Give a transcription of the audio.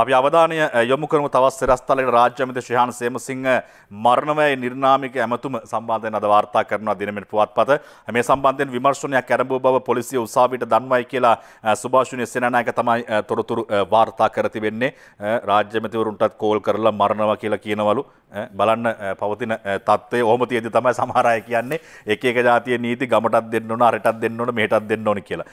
අපි අවධානය යොමු කරමු තවත් සිරස්තලයට රාජ්‍ය අමිත ශ්‍රහාන් සේමසිංහ මරණමය නිර්නාමික ඇමතුම සම්බන්ධයෙන් අද වාර්තා කරනවා දිනමෙන් පුවත්පත. මේ සම්බන්ධයෙන් විමර්ශනයක් ආරම්භ බව පොලිසිය උසාවියට දන්වයි කියලා සුභාෂ්ණි සේනානායක තමයි තොරතුරු වාර්තා කර තිබෙන්නේ. රාජ්‍ය අමිතවරුන්ටත් කෝල් කරලා මරණවා කියලා කියනවලු. බලන්න පවතින තත්ත්වය ඔහොම තියෙදි තමයි සමහර අය කියන්නේ. එක එක ජාතිය නීති ගමටත් දෙන්න ඕන අරටත් දෙන්න ඕන මෙහෙටත් දෙන්න ඕන කියලා.